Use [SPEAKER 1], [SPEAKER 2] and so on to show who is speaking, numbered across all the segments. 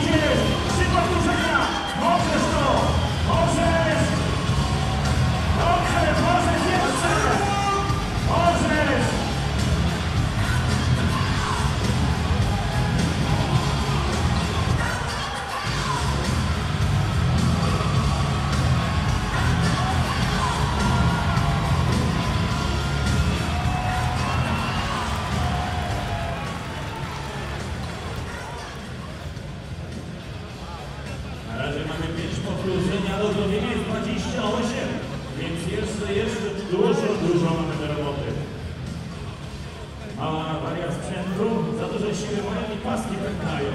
[SPEAKER 1] Teachers! dużo, dużo mamy roboty. Mała awaria sprzętu, za duże siły mają i paski pękają.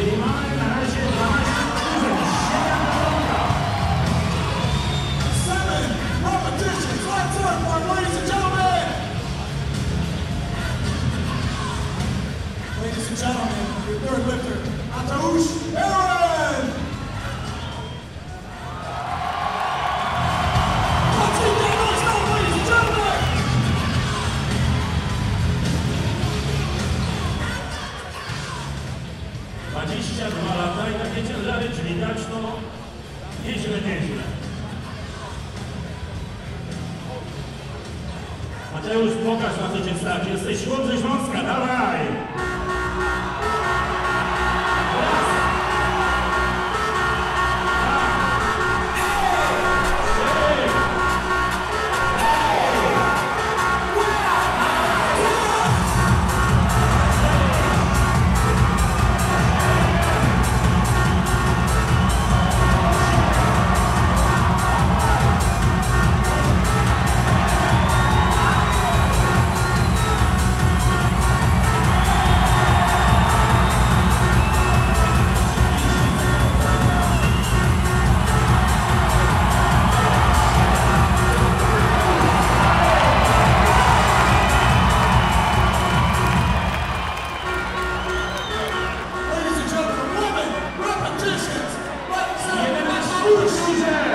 [SPEAKER 1] Amen. Mateusz, pokaż na co cię stać. Jesteś chłop ze Śląska, dawaj!
[SPEAKER 2] Washington.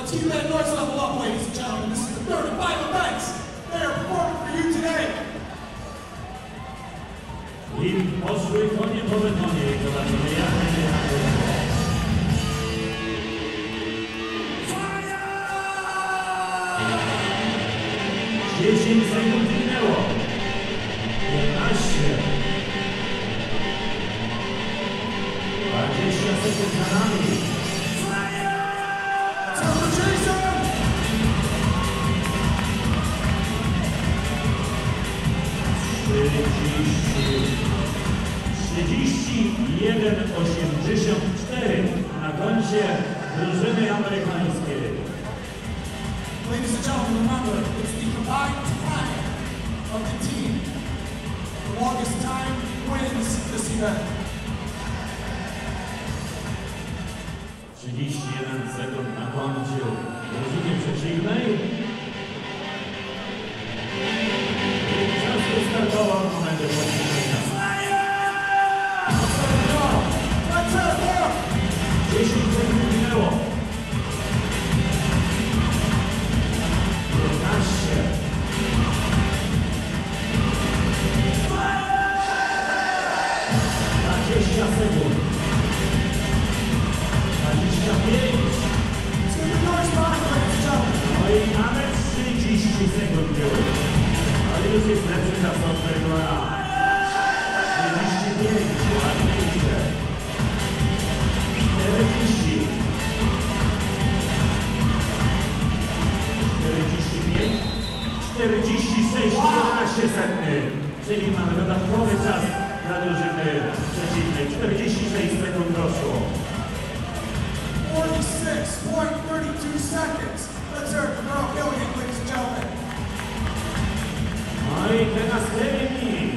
[SPEAKER 2] on T-Land level up, ladies and gentlemen. This is the third and final thanks they are performing for you today.
[SPEAKER 1] Leading Oswey Konya Bobetonia, Galatasaray. 31,84 na koncie drużyny amerykańskiej.
[SPEAKER 2] Ladies and gentlemen, remember, it's the combined time of the team. The longest time wins this event.
[SPEAKER 1] Nawet 30 sekund było. Ale już jest lepszy czas od Bergmana. 35, ładniejsze. 40. 45, 46, 11 setny. Czyli mamy dodatkowy czas dla drużyny przeciwnej. 46 sekund doszło.
[SPEAKER 2] 46.32 seconds. Let's hear it for Earl Gilligan, ladies and gentlemen.
[SPEAKER 1] No i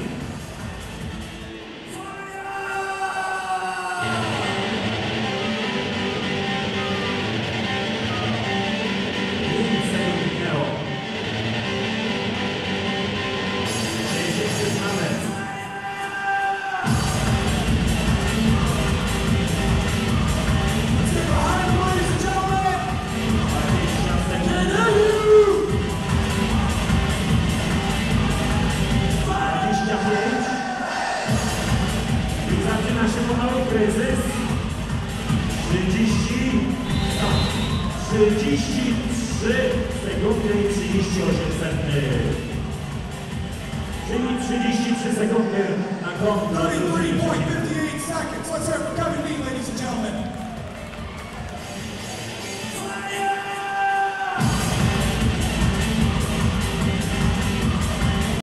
[SPEAKER 1] i 38 setnych. Czyli 33 sekundy na przeciwnej.
[SPEAKER 2] 33.58 seconds. Let's for Kevin Lee, ladies and gentlemen.